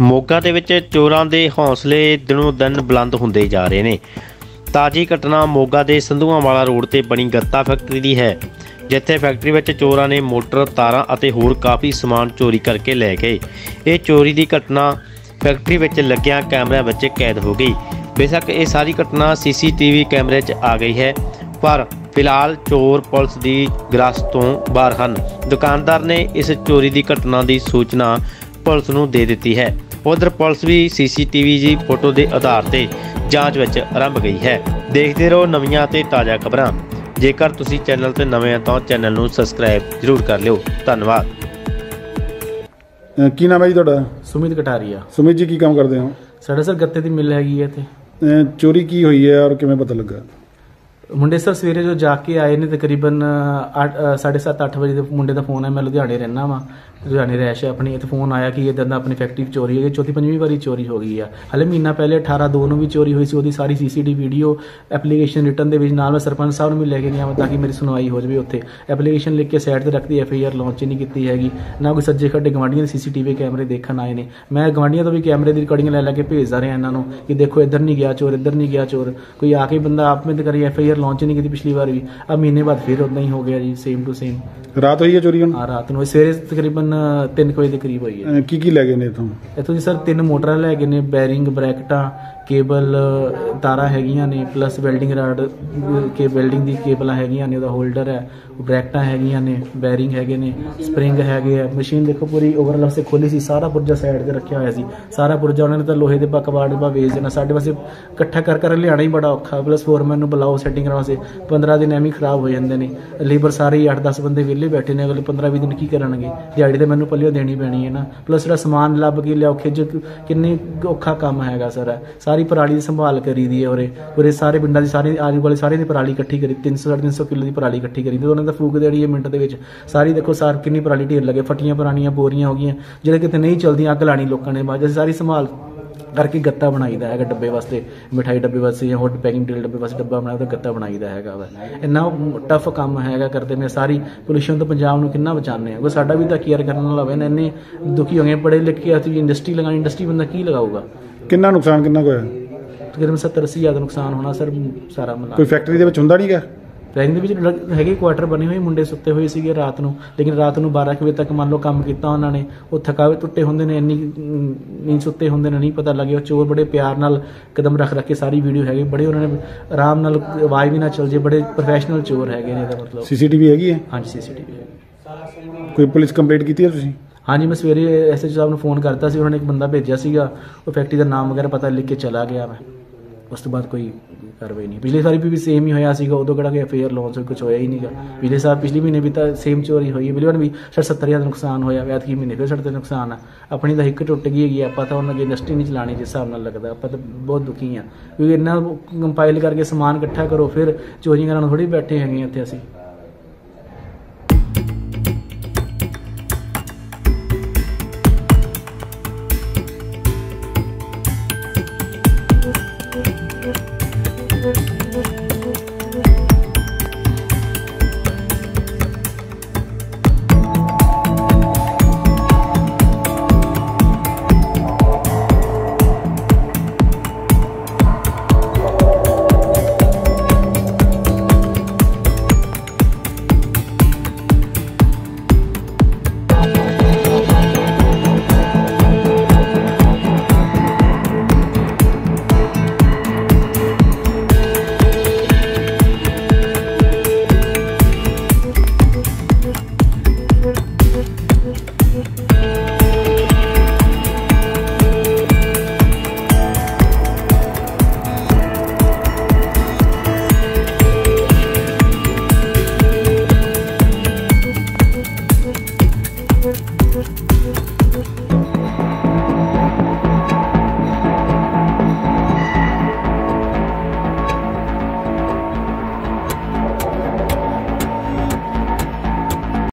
ਮੋਗਾ ਦੇ ਵਿੱਚ ਚੋਰਾਂ ਦੇ ਹੌਸਲੇ ਦਿਨੋਂ ਦਿਨ ਬੁਲੰਦ ਹੁੰਦੇ ਜਾ ਰਹੇ ਨੇ। ਤਾਜੀ ਘਟਨਾ ਮੋਗਾ ਦੇ ਸੰਧੂਆਂਵਾਲਾ ਰੋਡ ਤੇ ਬਣੀ ਗੱਤਾ ਫੈਕਟਰੀ ਦੀ ਹੈ, ਜਿੱਥੇ ਫੈਕਟਰੀ ਵਿੱਚ ਚੋਰਾਂ ਨੇ ਮੋਟਰ, ਤਾਰਾਂ ਅਤੇ ਹੋਰ ਕਾਫੀ ਸਮਾਨ ਚੋਰੀ ਕਰਕੇ ਲੈ ਗਏ। ਇਹ ਚੋਰੀ ਦੀ ਘਟਨਾ ਫੈਕਟਰੀ ਵਿੱਚ ਲੱਗਿਆ ਕੈਮਰਿਆਂ ਵਿੱਚ ਕੈਦ ਹੋ ਗਈ। ਬੇਸ਼ੱਕ ਇਹ ਸਾਰੀ ਘਟਨਾ ਸੀਸੀਟੀਵੀ ਕੈਮਰੇ 'ਚ ਆ ਗਈ ਹੈ, ਪਰ ਫਿਲਹਾਲ ਚੋਰ ਪੁਲਿਸ ਦੀ ਗ੍ਰਸਤ ਤੋਂ ਬਾਹਰ ਹਨ। ਦੁਕਾਨਦਾਰ ਨੇ ਇਸ ਚੋਰੀ ਦੀ ਘਟਨਾ ਦੀ ਸੂਚਨਾ ਪੁਲਿਸ ਨੂੰ ਦੇ ਦਿੱਤੀ ਹੈ। ਉਧਰ ਪੁਲਿਸ ਵੀ ਸੀਸੀਟੀਵੀ ਦੀ ਫੋਟੋ ਦੇ ਆਧਾਰ ਤੇ ਜਾਂਚ ਵਿੱਚ ਆਰੰਭ ਗਈ ਹੈ। ਦੇਖਦੇ ਰਹੋ ਨਵੀਆਂ ਤੇ ਤਾਜ਼ਾ ਖਬਰਾਂ। ਜੇਕਰ ਤੁਸੀਂ ਚੈਨਲ ਤੇ ਨਵੇਂ ਹੋ ਤਾਂ ਚੈਨਲ ਨੂੰ ਸਬਸਕ੍ਰਾਈਬ ਜ਼ਰੂਰ ਕਰ ਲਿਓ। ਧੰਨਵਾਦ। ਅਹ ਕੀ ਨਾਮ ਹੈ ਜੀ ਤੁਹਾਡਾ? ਸੁਮਿਤ ਕਟਾਰੀਆ। ਸੁਮਿਤ ਜੀ ਕੀ ਕੰਮ ਕਰਦੇ ਹੋ? ਸਾਡੇ ਸਰ ਗੱਤੇ ਦੀ ਮਿਲ ਹੈਗੀ ਹੈ ਇੱਥੇ। ਅਹ ਚੋਰੀ ਕੀ ਹੋਈ ਹੈ ਔਰ ਕਿਵੇਂ ਪਤਾ ਲੱਗਾ? ਮੁੰਡੇ ਸਰ ਸਵੇਰੇ ਜੋ ਜਾ ਕੇ ਆਏ ਨੇ ਤਕਰੀਬਨ 7:30 8 ਵਜੇ ਦੇ ਮੁੰਡੇ ਦਾ ਫੋਨ ਹੈ ਮੈਂ ਲੁਧਿਆਣੇ ਰਹਿਣਾ ਵਾਂ। ਲੁਧਿਆਣੇ ਰਹਿਸ਼ ਹੈ ਆਪਣੀ ਇੱਥੇ ਫੋਨ ਆਇਆ ਕਿ ਇਦਾਂ ਦਾ ਆਪਣੀ ਫੈਕਟਰੀ ਚੋਰੀ ਹੈ ਚੌਥੀ ਪੰਜਵੀਂ ਵਾਰੀ ਚੋਰੀ ਹੋ ਗਈ ਆ। ਹਲੇ ਮਹੀਨਾ ਪਹਿਲੇ 18 2 ਨੂੰ ਵੀ ਚੋਰੀ ਹੋਈ ਸੀ ਉਹਦੀ ਸਾਰੀ ਸੀਸੀਟੀ ਵੀਡੀਓ ਐਪਲੀਕੇਸ਼ਨ ਰਿਟਰਨ ਦੇ ਵਿੱਚ ਨਾਲ ਮੈਂ ਸਰਪੰਚ ਸਾਹਿਬ ਨੂੰ ਵੀ ਲੈ ਕੇ ਆਵਾਂ ਤਾਂ ਕਿ ਮੇਰੀ ਸੁਣਵਾਈ ਹੋ ਜਾਵੇ ਉੱਥੇ। ਐਪਲੀਕੇਸ਼ਨ ਲਿਖ ਕੇ ਸਾਈਡ ਤੇ ਰੱਖਦੀ ਐਫ ਆਈ ਆਰ ਲਾਂਚ ਨਹੀਂ ਕੀਤੀ ਹੈਗੀ ਨਾ ਕੋਈ ਸੱਜੇ ਖੱਡੇ ਗਵਾਂਡੀਆਂ ਦੇ ਸੀਸੀਟੀਵੀ ਕੈਮਰੇ ਦੇਖਣ ਆਏ ਨੇ। ਮੈਂ ਗਵਾਂਡੀਆਂ ਤੋਂ ਵੀ ਕੈਮਰੇ ਦੀ ਰਿਕਾਰਡਿੰਗ ਲੈ ਲੈ ਕੇ ਭੇਜਦਾ ਰਿਹਾ ਇਹਨਾਂ ਨੂੰ ਕਿ ਦੇਖੋ ਇੱਧਰ ਨਹੀਂ ਗਿਆ ਚੋਰ ਇੱਧਰ ਨਹੀਂ ਗਿਆ ਚੋਰ। ਕੋਈ ਆ ਕੇ ਬੰਦਾ ਆਪ ਵਿੱਚ ਕਰੀ ਐਫ ਆਈ ਆਰ ਲਾਂਚ ਨਹੀਂ ਕੀਤੀ ਪਿਛਲੀ ਵਾਰ ਵੀ। ਆ ਮਹੀਨੇ ਬਾਅਦ ਫਿਰ ਉਦਾਂ ਹੀ ਹੋ ਗਿਆ ਜੀ ਸੇਮ ਟੂ ਸੇਮ ਰਾਤ ਹੋਈ ਹੈ ਚੋਰੀ ਹੁਣ? ਆ ਰਾਤ ਨੂੰ ਸਵੇਰੇ ਤਕਰੀਬਨ 3 ਵਜੇ ਦੇ ਕਰੀਬ ਹੋਈ ਹੈ। ਅਹ ਕੀ ਕੀ ਲੈ ਗਏ ਨੇ ਇਥੋਂ? ਇੱਥੋਂ ਜੀ ਸਰ ਤਿੰਨ ਮੋਟਰਾਂ ਲੈ ਗਏ ਨੇ ਬੈਰਿੰਗ ਬ੍ਰੈਕਟਾਂ ਕੇਬਲ ਤਾਰਾਂ ਹੈਗੀਆਂ ਨੇ ਪਲੱਸ ਵੈਲਡਿੰਗ ਰਾਡ ਕੇ ਵੈਲਡਿੰਗ ਦੀ ਕੇਬਲਾਂ ਹੈਗੀਆਂ ਨੇ, ਉਹਦਾ ਹੋਲਡਰ ਹੈ ਬ੍ਰੈਕਟਾਂ ਹੈਗੀਆਂ ਨੇ ਬੈਰਿੰਗ ਹੈਗੇ ਨੇ ਸਪਰਿੰਗ ਹੈਗੇ ਆ ਮਸ਼ੀਨ ਦੇਖੋ ਪੂਰੀ ਓਵਰਲ ਸੇ ਖੋਲੀ ਸੀ, ਸਾਰਾ ਪੁਰਜਾ ਸਾਈਡ ਤੇ ਰੱਖਿਆ ਹੋਇਆ ਸੀ, ਸਾਰਾ ਪੁਰਜਾ ਉਹਨਾਂ ਨੇ ਤਾਂ ਲੋਹੇ ਦੇ ਬਕਵਾੜ ਬਾ ਵੇਚ ਦੇਣਾ, ਸਾਡੇ ਵਾਸਤੇ ਇਕੱਠਾ ਕਰ ਕਰ ਲਿਆਣਾ ਹੀ ਬੜਾ ਔਖਾ ਪਲੱਸ ਫੋਰਮੈਨ ਨੂੰ ਬੁਲਾਓ ਸੈਟਿੰਗ ਕਰਾਉਣ ਸੇ 15 ਦਿਨ ਐਵੇਂ ਹੀ ਖਰਾਬ ਹੋ ਜਾਂਦੇ ਨੇ ਲੇਬਰ ਸਾਰੇ 8-10 ਬੰਦੇ ਵਿਹਲੇ ਬੈਠੇ ਨੇ, ਅਗਲੇ 15-20 ਦਿਨ ਕੀ ਕਰਨਗੇ, ਦਿਹਾੜੀ ਤੇ ਮੈਨੂੰ ਪੱਲਿਓ ਦੇਣੀ ਪੈਣੀ ਹੈ ਨਾ ਪਲੱਸ ਜਿਹੜਾ ਸਮਾਨ ਲੱਭ ਕੇ ਲਿਆਓ, ਖਿੱਚ, ਕਿੰਨੇ ਔਖਾ ਕੰਮ ਹੈਗਾ ਸਰ, ਸਾਰੀ ਪਰਾਲੀ ਦੀ ਸੰਭਾਲ ਕਰੀਦੀ ਹੈ ਉਰੇ। ਉਰੇ ਸਾਰੇ ਪਿੰਡਾਂ ਦੀ ਸਾਰੀ ਆਜੂ ਵਾਲੇ ਸਾਰੇ ਦੀ ਪਰਾਲੀ ਇਕੱਠੀ ਕਰੀ 300 350 ਕਿਲੋ ਦੀ ਪਰਾਲੀ ਇਕੱਠੀ ਕਰੀ ਤੇ ਉਹਨਾਂ ਦਾ ਫੂਕ ਦੇੜੀ ਹੈ ਮਿੰਟ ਦੇ ਵਿੱਚ। ਸਾਰੀ ਦੇਖੋ, ਸਾਰ ਕਿੰਨੀ ਪਰਾਲੀ ਢੇਰ ਲੱਗੇ। ਫਟੀਆਂ ਪੁਰਾਣੀਆਂ, ਬੋਰੀਆਂ ਹੋ ਗਈਆਂ। ਜਿਹੜੇ ਕਿਤੇ ਨਹੀਂ ਚਲਦੀਆਂ, ਅੱਗ ਲਾਣੀ ਲੋਕਾਂ ਨੇ। ਬਾਅਦ ਸਾਰੀ ਸੰਭਾਲ ਕਰਕੇ ਗੱਤਾ ਬਣਾਈਦਾ ਹੈਗਾ ਡੱਬੇ ਵਾਸਤੇ। ਮਿਠਾਈ ਡੱਬੇ ਵਾਸਤੇ ਜਾਂ ਹੋਰ ਪੈਕਿੰਗ ਡੀਲ ਡੱਬੇ ਵਾਸਤੇ ਡੱਬਾ ਬਣਾਇਆ ਤਾਂ ਗੱਤਾ ਬਣਾਈਦਾ ਹੈਗਾ ਵਾ। ਇੰਨਾ ਟਫ ਕੰਮ ਹੈਗਾ ਕਰਦੇ ਨੇ ਸਾਰੀ ਪੋਲੂਸ਼ਨ ਤੋਂ ਪੰਜਾਬ ਨੂੰ ਕਿੰਨਾ ਬਚਾਉਂਦੇ ਆ। ਉਹ ਸਾਡਾ ਵੀ ਤਾਂ ਕੇਅਰ ਕਰਨ ਵਾਲਾ ਹੋਵੇ ਨਾ, ਇੰਨੇ ਦੁਖੀ ਹੋ ਗਏ ਪੜੇ ਲਿਖੇ ਅਸੀਂ ਇੰਡਸਟਰੀ ਲਗਾਣੀ ਇੰਡਸਟਰੀ ਬੰਦਾ ਕੀ ਲਗਾਊਗਾ? ਕਿੰਨਾ ਨੁਕਸਾਨ ਕਿੰਨਾ ਕੁ ਹੋਇਆ? ਤਕਰੀਬਨ 70 80 ਹਜ਼ਾਰ ਦਾ ਨੁਕਸਾਨ ਹੋਣਾ ਸਰ ਸਾਰਾ ਮਿਲਾ ਕੋਈ ਫੈਕਟਰੀ ਦੇ ਵਿੱਚ ਹੁੰਦਾ ਨਹੀਂਗਾ ਰੈਂਕ ਦੇ ਵਿੱਚ ਲਗ- ਹੈਗੇ ਕੁਆਟਰ ਬਣੇ ਹੋਏ ਮੁੰਡੇ ਸੁੱਤੇ ਹੋਏ ਸੀਗੇ ਰਾਤ ਨੂੰ। ਲੇਕਿਨ ਰਾਤ ਨੂੰ 12 ਕੁ ਵਜੇ ਤੱਕ ਮੰਨ ਲਓ ਕੰਮ ਕੀਤਾ ਉਹਨਾਂ ਨੇ ਉਹ ਥਕਾਵੇ ਟੁੱਟੇ ਹੁੰਦੇ ਨੇ ਇੰਨੀ ਅਮ, ਨੀਂਦ ਸੁੱਤੇ ਹੁੰਦੇ ਨੇ ਨਹੀਂ ਪਤਾ ਲੱਗਿਆ। ਉਹ ਚੋਰ ਬੜੇ ਪਿਆਰ ਨਾਲ ਕਦਮ ਰੱਖ ਰੱਖ ਕੇ ਸਾਰੀ ਵੀਡੀਓ ਹੈਗੀ। ਬੜੇ ਉਹਨਾਂ ਨੇ ਆਰਾਮ ਨਾਲ ਆਵਾਜ਼ ਵੀ ਨਾ ਚੱਲ ਜੇ ਬੜੇ ਪ੍ਰੋਫੈਸ਼ਨਲ ਚੋਰ ਹੈਗੇ ਨੇ ਇਹਦਾ ਮਤਲਬ। ਸੀਸੀਟੀਵੀ ਹੈਗੀ ਹੈ? ਹਾਂਜੀ ਸੀਸੀਟੀਵੀ ਹੈ ਕੋਈ ਪੁਲਿਸ ਕੰਪਲੇਂਟ ਕੀਤੀ ਹੈ ਤੁਸੀਂ? ਹਾਂਜੀ, ਮੈਂ ਸਵੇਰੇ ਐਸਐਚ ਸਾਹਿਬ ਨੂੰ ਫੋਨ ਕਰਤਾ ਸੀ, ਉਹਨਾਂ ਨੇ ਇੱਕ ਬੰਦਾ ਭੇਜਿਆ ਸੀਗਾ। ਉਹ ਫੈਕਟਰੀ ਦਾ ਨਾਮ ਵਗੈਰਾ ਪਤਾ ਲਿਖ ਕੇ ਚਲਾ ਗਿਆ ਮੈਂ ਉਸ ਤੋਂ ਬਾਅਦ ਕੋਈ ਕਾਰਵਾਈ ਨਹੀਂ ਪਿਛਲੇ ਸਾਰੀ ਵੀ ਸੇਮ ਹੀ ਹੋਇਆ ਸੀਗਾ, ਉਦੋਂ ਕਿਹੜਾ ਕੋਈ ਅਫੇਅਰ ਲਾਂਚ ਹੋਇਆ ਕੁਝ ਹੋਇਆ ਹੀ ਨਹੀਂਗਾ ਪਿਛਲੇ ਸਾਲ, ਪਿਛਲੇ ਮਹੀਨੇ ਵੀ ਤਾਂ ਸੇਮ ਚੋਰੀ ਹੋਈ ਹੈ। ਬਿਲਵਨ ਵੀ ਸਾਡਾ 70000 ਦਾ ਨੁਕਸਾਨ ਹੋਇਆ ਵਿਆਹ ਕੀ ਮਹੀਨੇ ਫਿਰ ਸਾਡੇ ਤੇ ਨੁਕਸਾਨ ਆ। ਆਪਣੀ ਤਾਂ ਇੱਕ ਟੁੱਟ ਗਈ ਹੈਗੀ ਆਪਾਂ ਤਾਂ ਉਹਨਾਂ ਦੀ ਇੰਡਸਟਰੀ ਨਹੀਂ ਚਲਾਣੀ ਜਿਸ ਹਿਸਾਬ ਨਾਲ ਲੱਗਦਾ। ਆਪਾਂ ਤਾਂ ਬਹੁਤ ਦੁਖੀ ਆ। ਕਿਉਂਕਿ ਇੰਨਾ ਕੰਪਾਈਲ ਕਰਕੇ ਸਮਾਨ ਇਕੱਠਾ ਕਰੋ, ਫਿਰ ਚੋਰੀਆਂ ਕਰਨ ਥੋੜੀ ਬੈਠੇ ਹੈਗੇ ਹਾਂ ਇੱਥੇ ਅਸੀਂ।